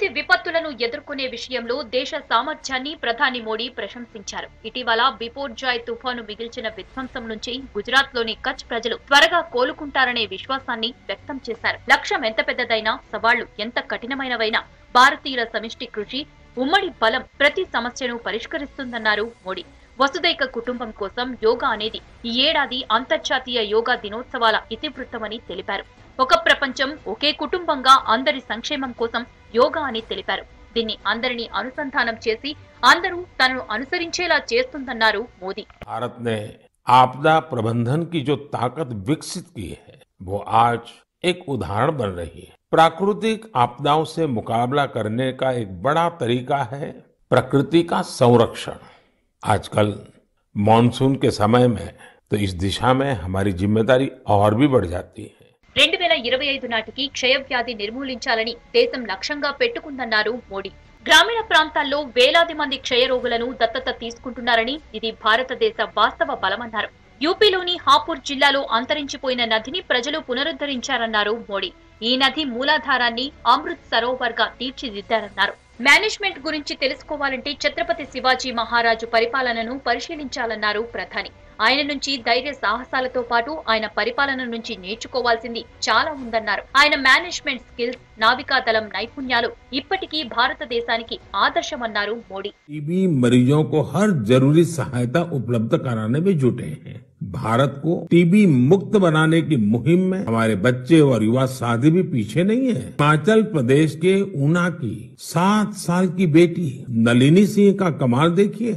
ప్రకృతి విపత్తులను ఎదుర్కొనే విషయంలో దేశ సామర్థ్యాన్ని ప్రధాని మోడీ ప్రశంసించారు. ఇటీవల బిపోర్జాయ్ తుఫాను మిగిల్చిన విధ్వంసం నుంచి గుజరాత్లోని కచ్ ప్రజలు త్వరగా కోలుకుంటారనే విశ్వాసాన్ని వ్యక్తం చేశారు. లక్ష్యం ఎంత పెద్దదైనా సవాళ్ళు ఎంత కఠినమైనవైనా భారతీయుల సమిష్టి కృషి ఉమ్మడి బలం ప్రతి సమస్యను పరిష్కరిస్తుందన్నారు మోడీ. వసుదైక కుటుంబం కోసం యోగా అనేది ఈ ఏడాది అంతర్జాతీయ యోగా దినోత్సవాల ఇతివృత్తమని తెలిపారు ఒక ప్రపంచం ఒకే కుటుంబంగా అందరి సంక్షేమం కోసం యోగా అని తెలిపారు దీన్ని అందరినీ అనుసంధానం చేసి అందరూ తనను అనుసరించేలా చేస్తుందన్నారు మోదీ भारत ने आपदा प्रबंधन की जो ताकत विकसित की है वो आज एक उदाहरण बन रही है प्राकृतिक आपदाओं से मुकाबला करने का एक बड़ा तरीका है प्रकृति का संरक्षण आजकल मानसून के समय में तो इस दिशा में हमारी जिम्मेदारी और भी बढ़ जाती है రెండు వేల ఇరవై ఐదు నాటికి క్షయవ్యాధి నిర్మూలించాలని దేశం లక్ష్యంగా పెట్టుకుందన్నారు మోడీ గ్రామీణ ప్రాంతాల్లో వేలాది మంది క్షయ రోగులను దత్తత తీసుకుంటున్నారని ఇది భారతదేశ వాస్తవ బలమన్నారు యూపీలోని హాపూర్ జిల్లాలో అంతరించిపోయిన నదిని ప్రజలు పునరుద్ధరించారన్నారు మోడీ ఈ నది మూలాధారాన్ని అమృత్ సరోవర్గా తీర్చిదిద్దారన్నారు. మేనేజ్మెంట్ గురించి తెలుసుకోవాలంటే ఛత్రపతి శివాజీ మహారాజు పరిపాలనను పరిశీలించాలన్నారు ప్రధాని. ఆయన నుంచి ధైర్య సాహసాలతో పాటు ఆయన పరిపాలన నుంచి నేర్చుకోవాల్సింది చాలా ఉందన్నారు. ఆయన మేనేజ్మెంట్ స్కిల్స్ నావికాదళం నైపుణ్యాలు ఇప్పటికీ భారతదేశానికి ఆదర్శమన్నారు మోడీ. మరీజో హర్ జరూరీ సహాయత ఉపలబ్ధ भारत को टीबी मुक्त बनाने की मुहिम में हमारे बच्चे और युवा साथी भी पीछे नहीं है हिमाचल प्रदेश के ऊना की सात साल की बेटी नलिनी सिंह का कमाल देखिए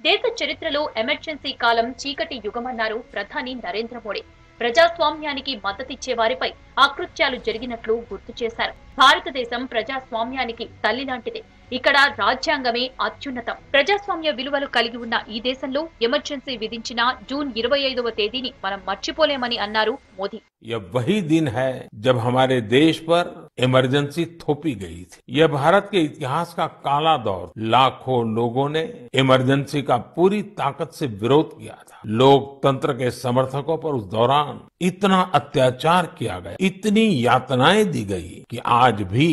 దేశ చరిత్రలో ఎమర్జెన్సీ కాలం చీకటి యుగమన్నారు ప్రధాని నరేంద్ర మోడీ ప్రజాస్వామ్యానికి మద్దతిచ్చే వారిపై అకృత్యాలు జరిగినట్లు గుర్తు చేశారు భారతదేశం ప్రజాస్వామ్యానికి తల్లి లాంటిదే ఇక్కడ రాజ్యాంగమే అత్యున్నతం ప్రజాస్వామ్య విలువలు కలిగి ఉన్న ఈ దేశంలో ఎమర్జెన్సీ విధించిన జూన్ ఇరవై ఐదవ తేదీని మనం మర్చిపోలేమని అన్నారు మోదీ यह वही दिन है जब हमारे देश पर इमरजेंसी थोपी गई थी यह भारत के इतिहास का काला दौर लाखों लोगों ने इमरजेंसी का पूरी ताकत से विरोध किया था लोकतंत्र के समर्थकों पर उस दौरान इतना अत्याचार किया गया इतनी यातनाएं दी गई कि आज भी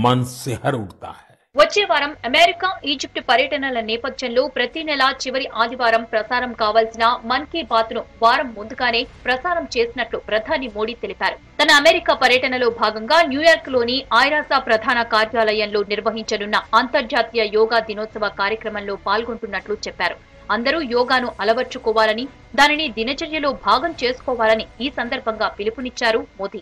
मन सिहर उठता है వచ్చే వారం అమెరికా ఈజిప్ట్ పర్యటనల నేపథ్యంలో ప్రతి నెల చివరి ఆదివారం ప్రసారం కావాల్సిన మన్ కీ బాత్ను వారం ముందుగానే ప్రసారం చేసినట్లు ప్రధాని మోడీ తెలిపారు. తన అమెరికా పర్యటనలో భాగంగా న్యూయార్క్లోని ఐరాసా ప్రధాన కార్యాలయంలో నిర్వహించనున్న అంతర్జాతీయ యోగా దినోత్సవ కార్యక్రమంలో పాల్గొంటున్నట్లు చెప్పారు. అందరూ యోగాను అలవర్చుకోవాలని దానిని దినచర్యలో భాగం చేసుకోవాలని ఈ సందర్భంగా పిలుపునిచ్చారు మోదీ.